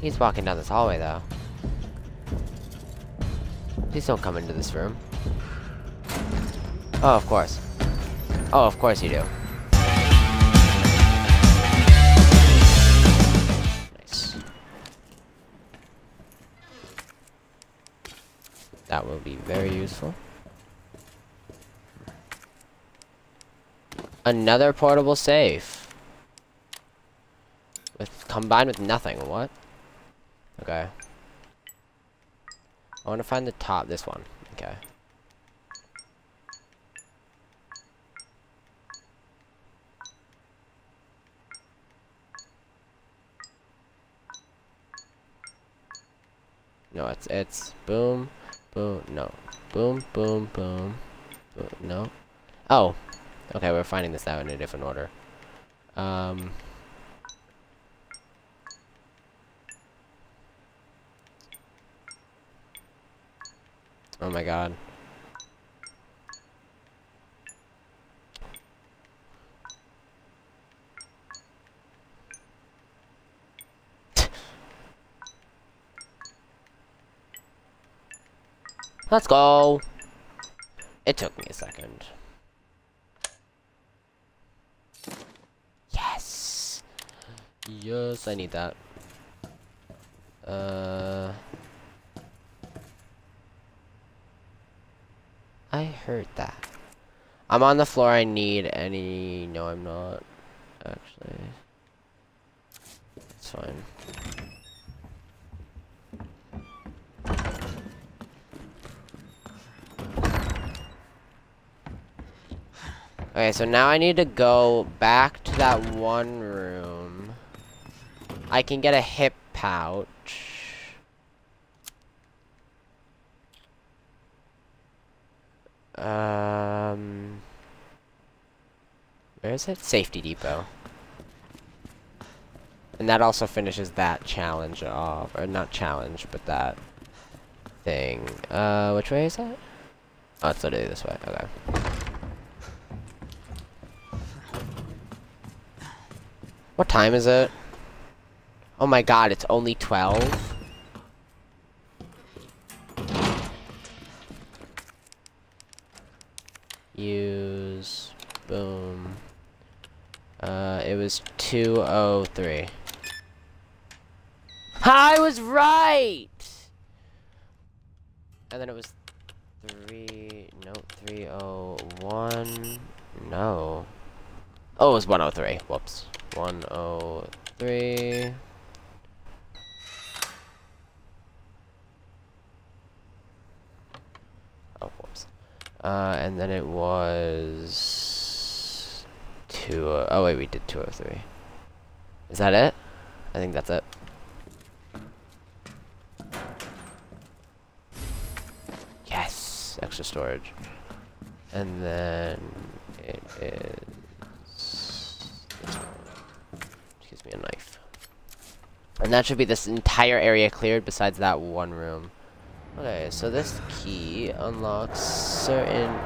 He's walking down this hallway, though. Please don't come into this room. Oh, of course. Oh, of course you do. Nice. That will be very useful. Another portable safe. With combined with nothing. What? Okay. I want to find the top. This one. Okay. No, it's it's boom, boom. No, boom, boom, boom. boom no. Oh, okay. We're finding this out in a different order. Um. Oh my god. Let's go. It took me a second. Yes. Yes, I need that. Uh. I heard that. I'm on the floor. I need any. No, I'm not. Actually. It's fine. Okay, so now I need to go back to that one room. I can get a hip pouch. Um, where is it? Safety Depot. And that also finishes that challenge off, or not challenge, but that thing. Uh, which way is that? Oh, it's literally this way. Okay. What time is it? Oh my god, it's only 12? Use. Boom. Uh, it was 203. I was right! And then it was 3, no, 301, no. Oh, it was 103, whoops. 103. Oh, whoops. Uh, and then it was... Two, uh, oh wait, we did 203. Is that it? I think that's it. Yes! Extra storage. And then it is... Excuse me, a knife. And that should be this entire area cleared besides that one room. Okay, so this key unlocks certain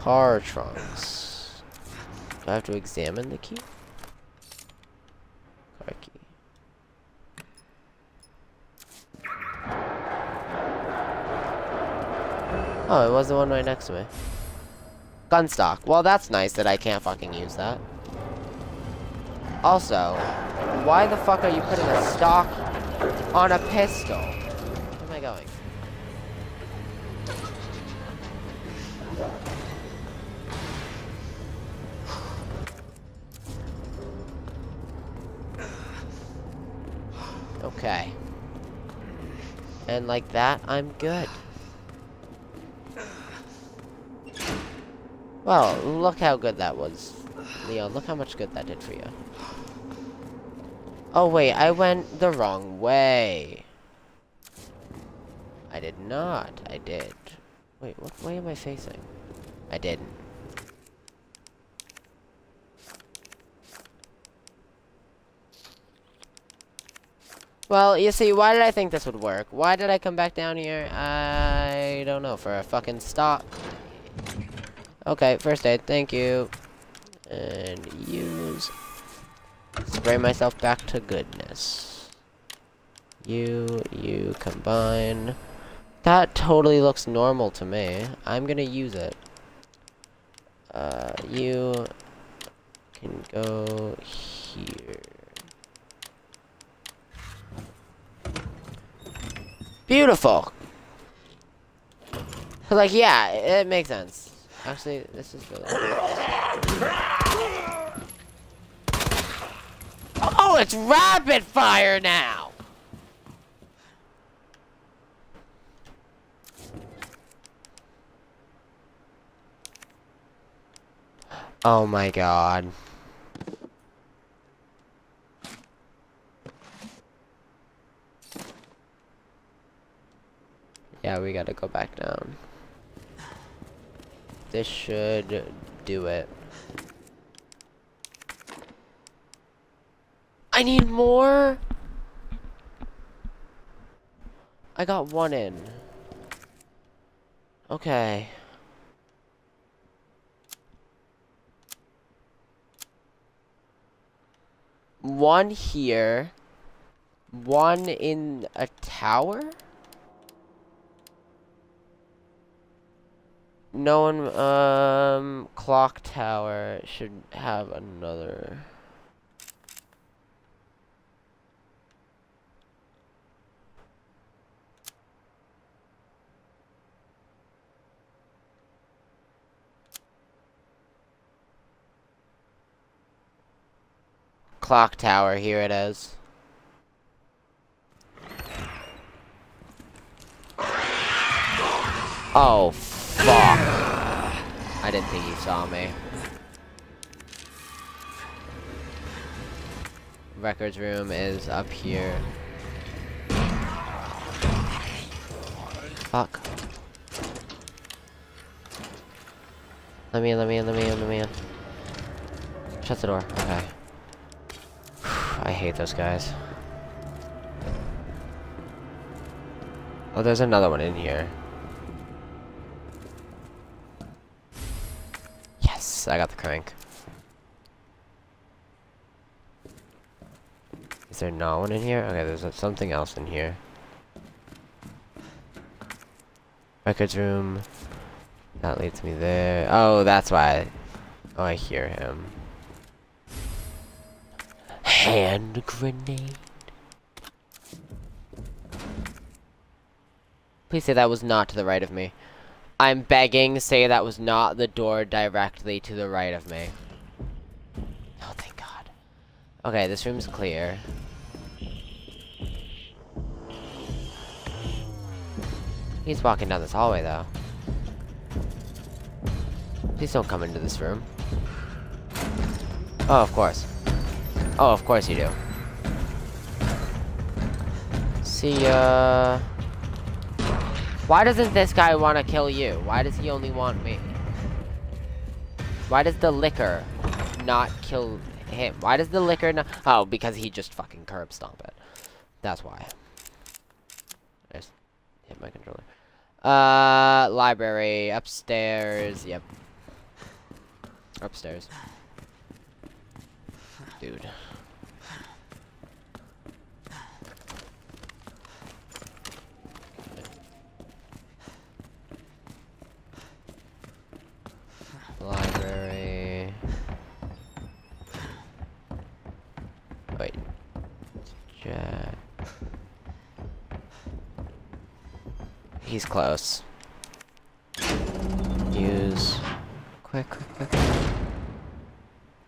car trunks. Do I have to examine the key? Car key. Oh, it was the one right next to me. Gun stock. Well, that's nice that I can't fucking use that. Also, why the fuck are you putting a stock on a pistol? Going? Okay. And like that, I'm good. Well, look how good that was. Leon, look how much good that did for you. Oh wait, I went the wrong way. I did not. I did. Wait, what way am I facing? I didn't. Well, you see, why did I think this would work? Why did I come back down here? I don't know, for a fucking stop. Okay, first aid, thank you. And use. Spray myself back to goodness. You, you combine. That totally looks normal to me. I'm gonna use it. Uh, you can go here. Beautiful! Like, yeah, it makes sense. Actually, this is really... Oh, it's rapid fire now! Oh my god. Yeah, we gotta go back down. This should do it. I need more! I got one in. Okay. One here. One in a tower? No one, um, clock tower should have another. Clock tower, here it is. Oh, fuck. I didn't think he saw me. Records room is up here. Fuck. Let me in, let me in, let me in, let me in. Shut the door. Okay. I hate those guys. Oh, there's another one in here. Yes, I got the crank. Is there no one in here? Okay, there's something else in here. Records room. That leads me there. Oh, that's why. Oh, I hear him. Hand grenade. Please say that was not to the right of me. I'm begging, say that was not the door directly to the right of me. Oh, thank God. Okay, this room's clear. He's walking down this hallway, though. Please don't come into this room. Oh, of course. Oh, of course you do. See ya. Why doesn't this guy want to kill you? Why does he only want me? Why does the licker not kill him? Why does the licker not... Oh, because he just fucking curb stomp it. That's why. I just hit my controller. Uh, library, upstairs, yep. Upstairs. Dude. Library. Wait. Jack. He's close. Use. Quick, quick, quick.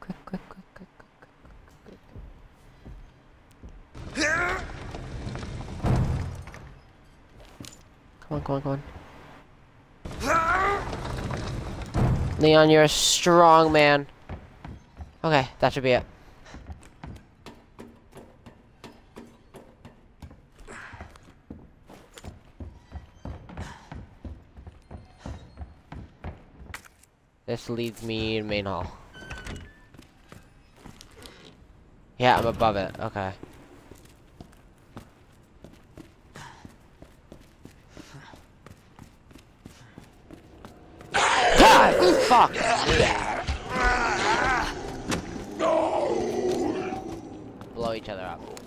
Quick, quick, quick, quick, quick, quick, quick. Come on, come on, come on. Leon, you're a strong man. Okay, that should be it. This leads me to main hall. Yeah, I'm above it. Okay. Fuck. Blow each other up.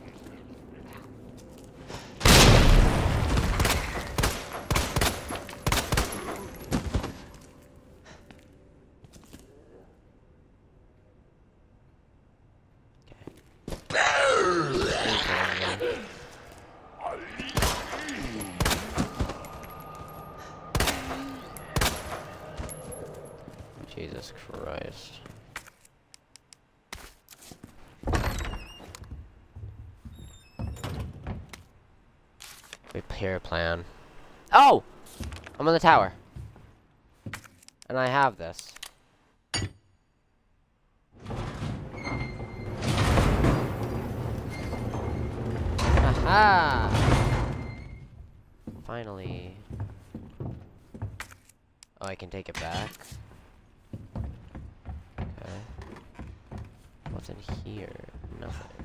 Plan. Oh! I'm on the tower. And I have this. Aha! Finally. Oh, I can take it back. Okay. What's in here? Nothing.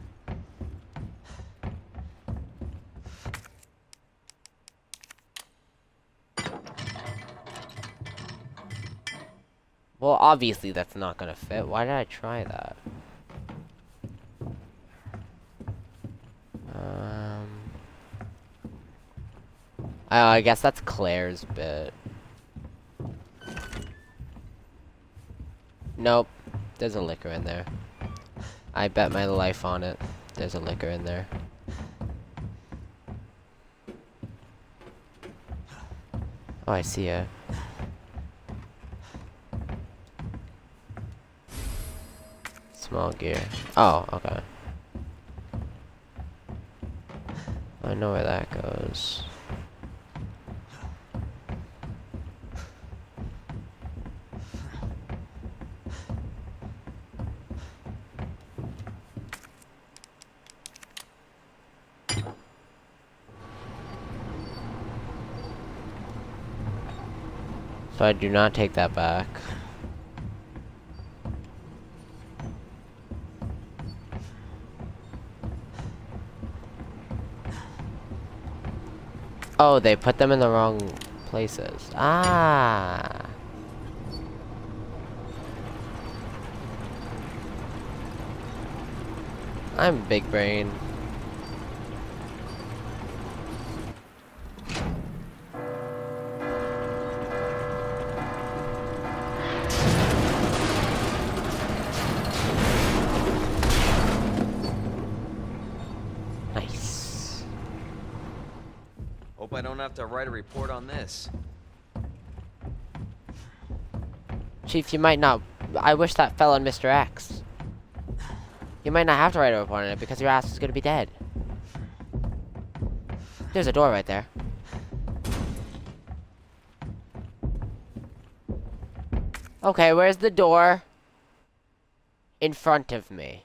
Well, obviously that's not gonna fit. Why did I try that? Um... Oh, I guess that's Claire's bit. Nope. There's a licker in there. I bet my life on it. There's a licker in there. Oh, I see it. Small gear. Oh, okay. I know where that goes. So I do not take that back. Oh, they put them in the wrong places. Ah. I'm big brain. This. Chief, you might not. I wish that fell on Mr. X. You might not have to write a report on it because your ass is gonna be dead. There's a door right there. Okay, where's the door? In front of me.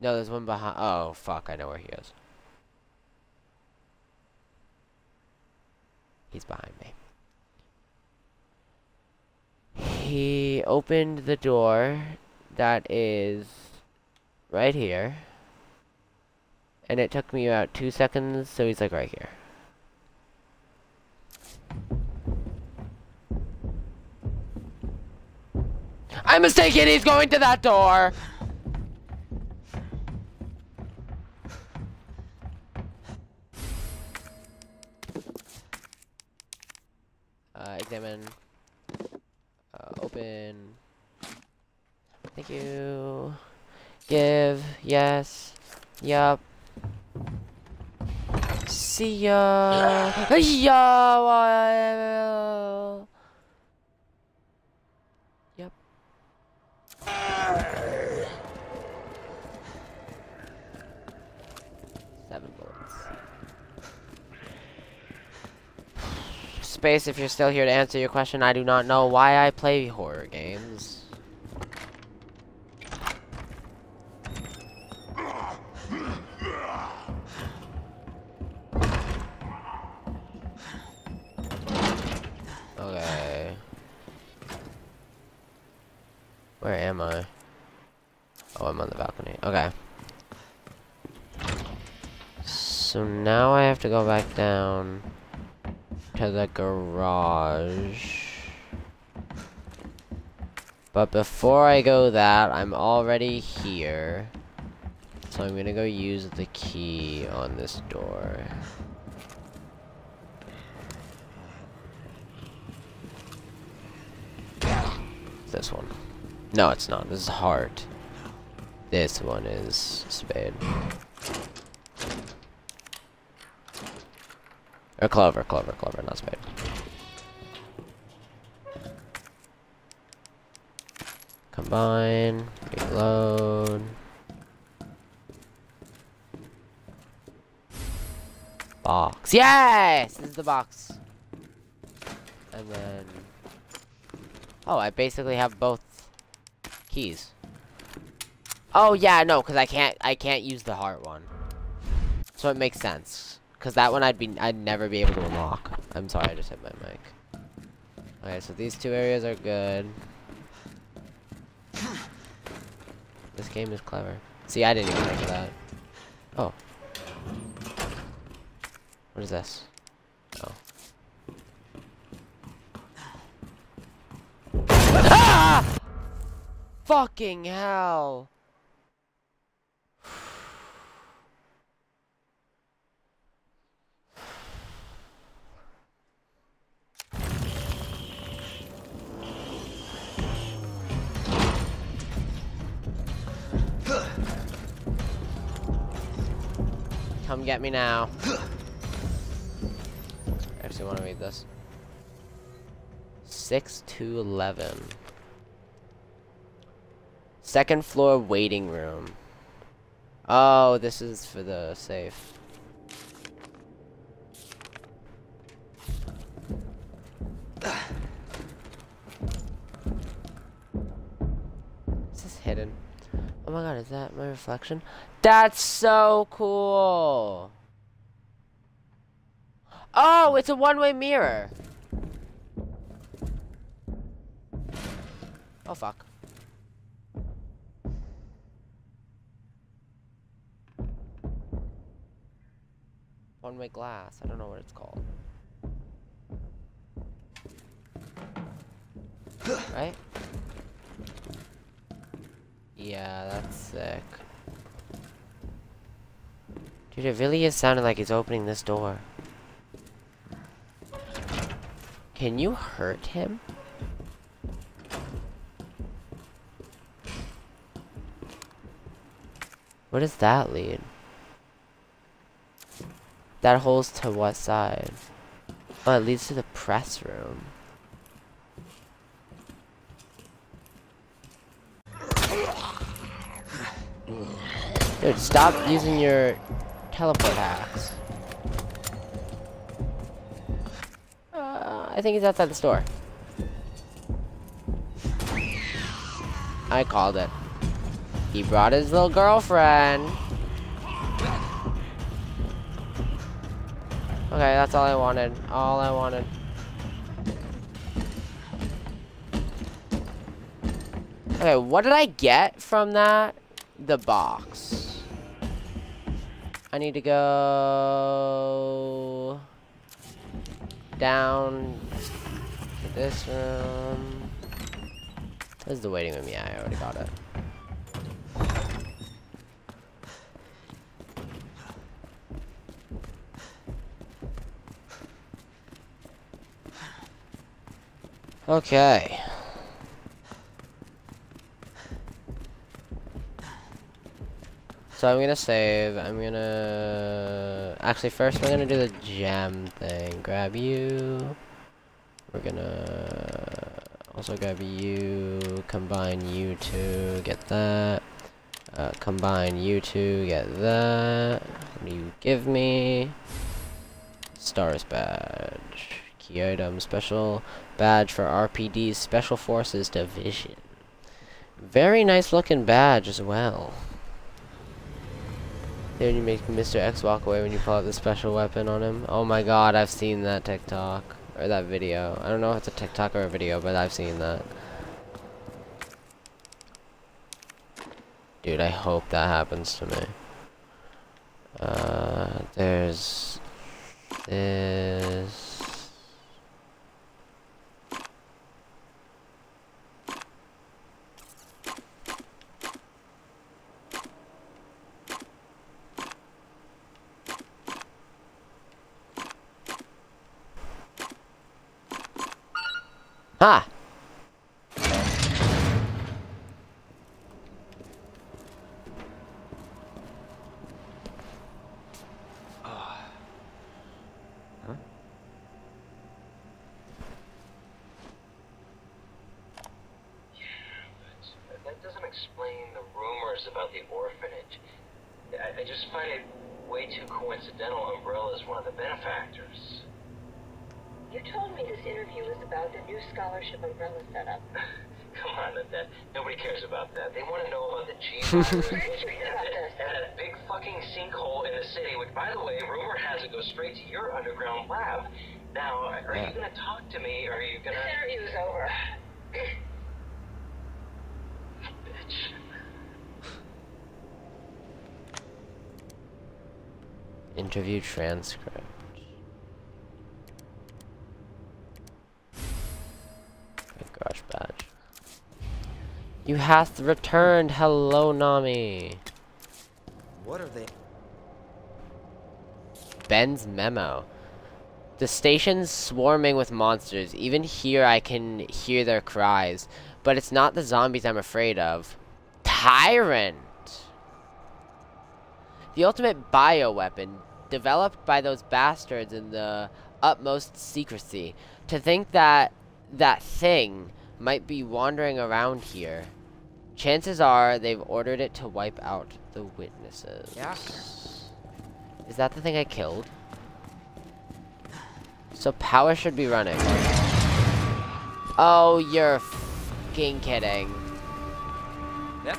No, there's one behind. Oh, fuck, I know where he is. He's behind me. He opened the door that is right here. And it took me about two seconds, so he's like right here. I'm mistaken, he's going to that door! Uh, examine. Uh, open. Thank you. Give. Yes. Yup. See ya. Ya. Yep. Space, if you're still here to answer your question, I do not know why I play horror games. Okay. Where am I? Oh, I'm on the balcony. Okay. So now I have to go back down the garage. But before I go that, I'm already here. So I'm gonna go use the key on this door. This one. No, it's not. This is heart. This one is spade. Or clover, clover, clover, not spade. Combine, reload. box. Yes! This is the box. And then... Oh, I basically have both keys. Oh, yeah, no, because I can't, I can't use the heart one. So it makes sense. Because that one I'd be, I'd never be able to unlock. I'm sorry, I just hit my mic. Okay, so these two areas are good. This game is clever. See, I didn't even think of that. Oh. What is this? Oh. Ah! Fucking hell! Come get me now. I actually want to read this. 6 to 11. Second floor waiting room. Oh, this is for the safe. God, is that my reflection? That's so cool! Oh, it's a one-way mirror! Oh fuck. One-way glass, I don't know what it's called. Right? Yeah, that's sick. Dude, it really is sounding like he's opening this door. Can you hurt him? Where does that lead? That holds to what side? Oh, it leads to the press room. Dude, stop using your teleport hacks. Uh, I think he's outside the store. I called it. He brought his little girlfriend. Okay, that's all I wanted. All I wanted. Okay, what did I get from that? The box. I need to go down to this room. This is the waiting room. Yeah, I already got it. Okay. So I'm gonna save. I'm gonna actually first we're gonna do the gem thing. Grab you. We're gonna also grab you. Combine you two. Get that. Uh, combine you two. Get that. What do you give me? Stars badge. Key item. Special badge for RPD's Special Forces Division. Very nice looking badge as well. Then you make Mr. X walk away when you pull out the special weapon on him. Oh my god, I've seen that TikTok. Or that video. I don't know if it's a TikTok or a video, but I've seen that. Dude, I hope that happens to me. Uh, there's... This... Ah! Huh? That doesn't explain the rumors about the orphanage. I, I just find it way too coincidental Umbrella is one of the benefactors. You told me this interview was about the new scholarship umbrella setup. Come on, that nobody cares about that. They want to know about the G Where virus did you hear about this? and that big fucking sinkhole in the city, which, by the way, rumor has it goes straight to your underground lab. Now, are Yeah. you gonna talk to me, or are you gonna... interview's over. Bitch. Interview transcript. You hath returned. Hello, Nami. What are they? Ben's memo. The station's swarming with monsters. Even here I can hear their cries. But it's not the zombies I'm afraid of. Tyrant! The ultimate bioweapon, developed by those bastards in the utmost secrecy. To think that that thing might be wandering around here. Chances are they've ordered it to wipe out the witnesses. Yeah. Is that the thing I killed? So power should be running. Oh, you're fucking kidding. Yep.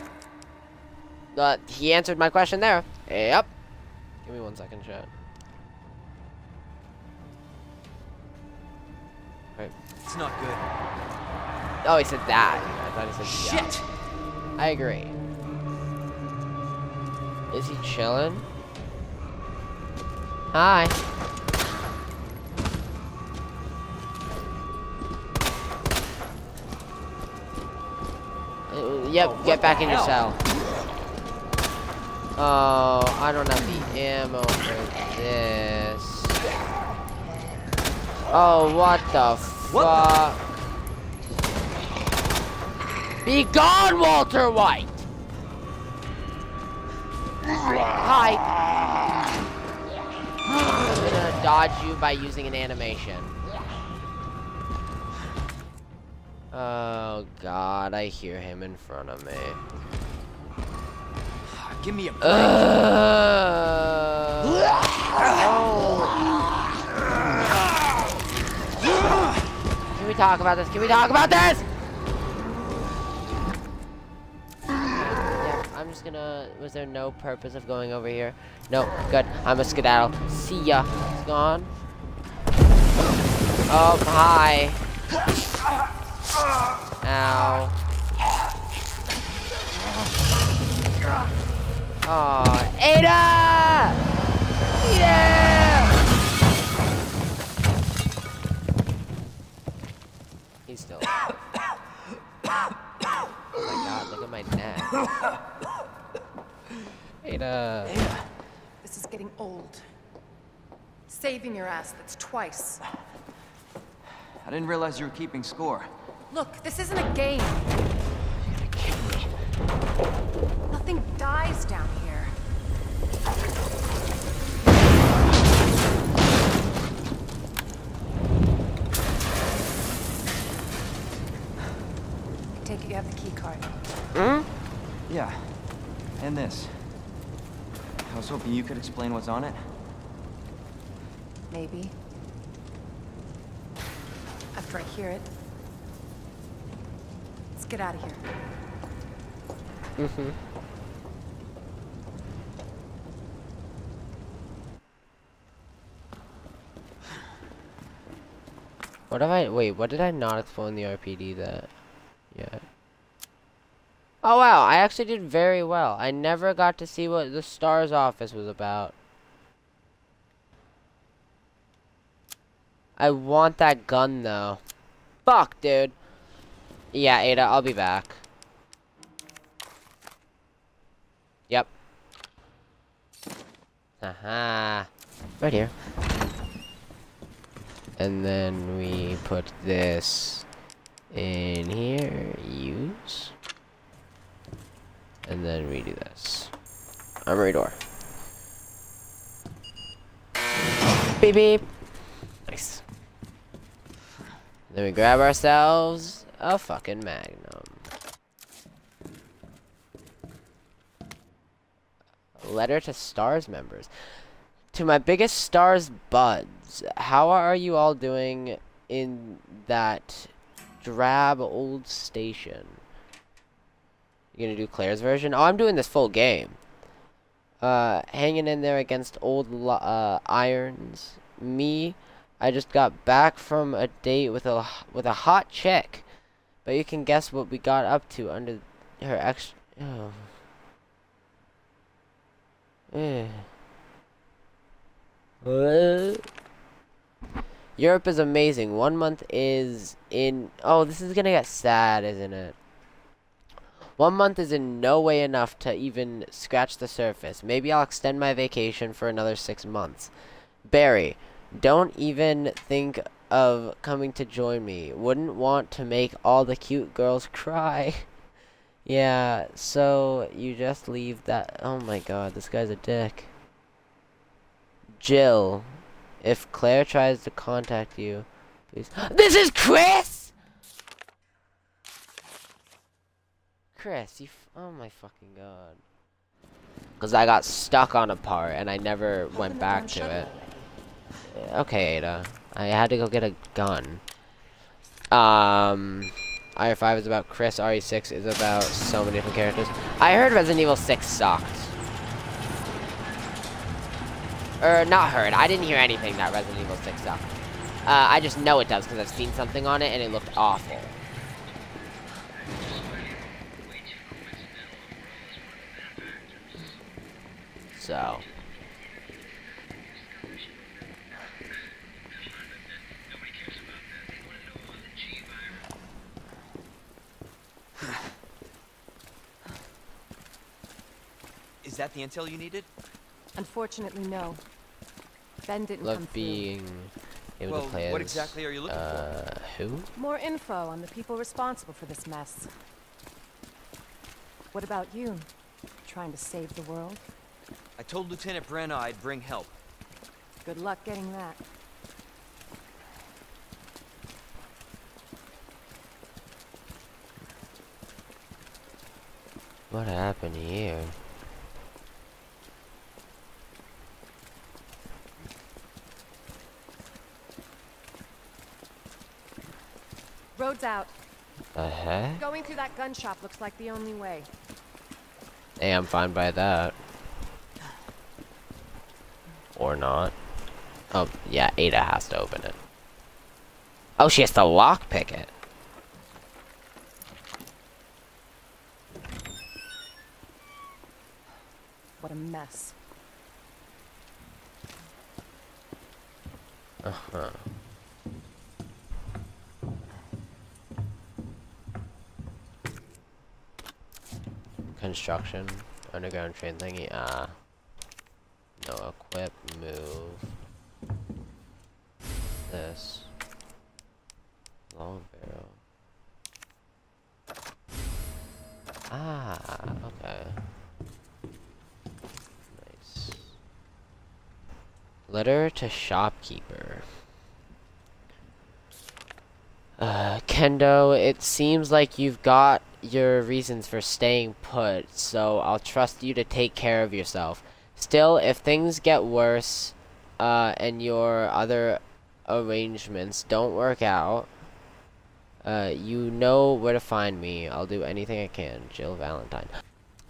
Uh, he answered my question there. Yep. Give me one second, chat. Right. It's not good. Oh, he said that. I thought he said yeah. I agree. Is he chilling? Hi. Uh, yep, Oh, get back the in your cell. Oh, I don't have the ammo for this. Oh, what the What fuck? Be gone, Walter White! Hi. I'm gonna dodge you by using an animation. Oh god, I hear him in front of me. Give me a break. Uh, oh. Can we talk about this? Can we talk about this? Just gonna. Was there no purpose of going over here? No, good. I'm a skedaddle. See ya. It's gone. Oh, hi. Ow. Oh, Ada! Ada! He's still. oh my god, look at my neck. Ada. This is getting old. Saving your ass, that's twice. I didn't realize you were keeping score. Look, this isn't a game. You gotta kid me. Nothing dies down here. I take it you have the key card. Hmm? Yeah. And this. I was hoping you could explain what's on it. Maybe. After I hear it. Let's get out of here. Mm-hmm. What have I wait, what did I not explore in the RPD that yet? Oh wow, I actually did very well. I never got to see what the STARS office was about. I want that gun though. Fuck, dude. Yeah, Ada, I'll be back. Yep. Aha. Right here. And then we put this in here. Use. And then we do this. Armory door. Beep beep. Nice. Then we grab ourselves a fucking magnum. Letter to Stars members. To my biggest Stars buds, how are you all doing in that drab old station? You gonna do Claire's version? Oh, I'm doing this full game. Uh, hanging in there against old uh, Irons. Me, I just got back from a date with a with a hot chick, but you can guess what we got up to under her ex. Oh. Europe is amazing. One month is in. Oh, this is gonna get sad, isn't it? One month is in no way enough to even scratch the surface. Maybe I'll extend my vacation for another six months. Barry, don't even think of coming to join me. Wouldn't want to make all the cute girls cry. yeah, so you just leave that. Oh my god, this guy's a dick. Jill, if Claire tries to contact you, please. This is Chris! Chris, you. F oh my fucking god. Because I got stuck on a part and I never went back to it. Okay, Ada. I had to go get a gun. Um. RE5 is about Chris, RE6 is about so many different characters. I heard Resident Evil 6 sucked. Or, not heard. I didn't hear anything that Resident Evil 6 sucked. Uh, I just know it does because I've seen something on it and it looked awful. So. Is that the intel you needed? Unfortunately, no. Ben didn't come Love through. being able Well, to play what as, exactly are you looking for? uh, who? More info on the people responsible for this mess. What about you? Trying to save the world? I told Lieutenant Branagh I'd bring help. Good luck getting that. What happened here? Road's out. The heck? Going through that gun shop looks like the only way. Hey, I'm fine by that. Or not. Oh, yeah, Ada has to open it. Oh, she has to lockpick it. What a mess. Uh-huh. Construction, underground train thingy, ah. No, equip, move. This. Long barrel. Ah, okay. Nice. Letter to shopkeeper. Uh, Kendo, it seems like you've got your reasons for staying put, so I'll trust you to take care of yourself. Still, if things get worse, uh, and your other arrangements don't work out, uh, you know where to find me. I'll do anything I can. Jill Valentine.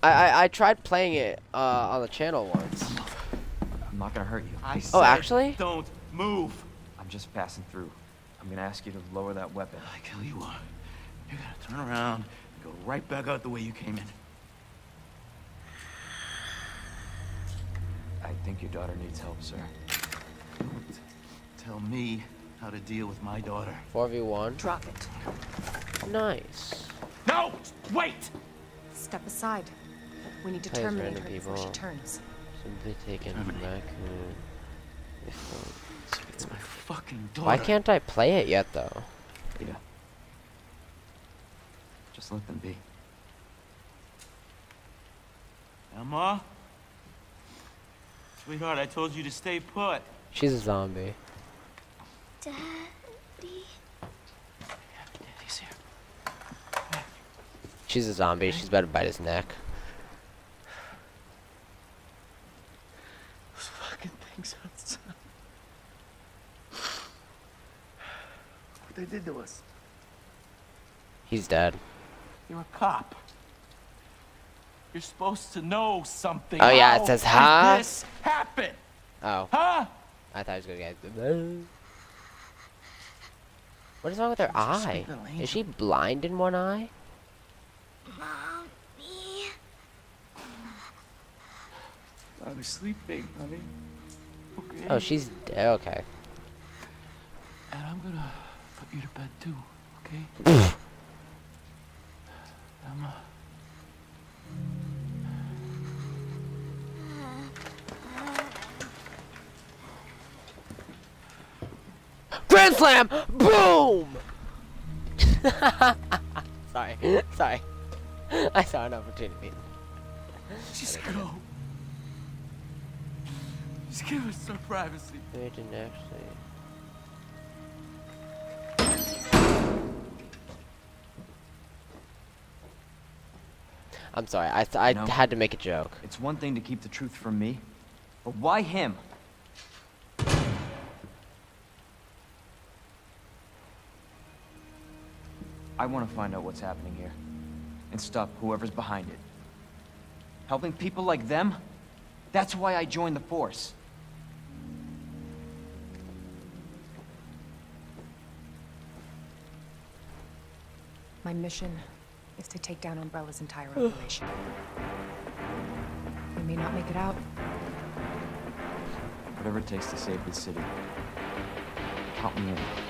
I, I, I tried playing it, uh, on the channel once. I'm not gonna hurt you. I Oh, actually? don't move. I'm just passing through. I'm gonna ask you to lower that weapon. I tell you what, you gotta turn around and go right back out the way you came in. I think your daughter needs help, sir. Don't tell me how to deal with my daughter. 4v1. Drop it. Nice. No! Wait! Step aside. We need to Plays terminate random her before she turns. Simply taken Terminate. raccoon. It's my fucking daughter. Why can't I play it yet, though? Ada. Just let them be. Emma? Sweetheart, I told you to stay put. She's a zombie. Daddy. Daddy's here. She's a zombie. She's about to bite his neck. things outside. What they did to us. He's dead. You're a cop. You're supposed to know something. Oh, yeah, it says, huh? this happen? Oh, Huh? I thought he was gonna get. What is wrong with her eye? Is she blind in one eye? Mommy. I was sleeping, honey. Okay. Oh, she's dead. Okay. And I'm gonna put you to bed too, okay? Emma. Grand slam! Boom! sorry, sorry. I saw an opportunity. Just go. Just give us some privacy. We didn't actually. I'm sorry. I th I No. had to make a joke. It's one thing to keep the truth from me, but why him? I want to find out what's happening here and stop whoever's behind it. Helping people like them? That's why I joined the force. My mission is to take down Umbrella's entire operation. We may not make it out. Whatever it takes to save this city. Count me in.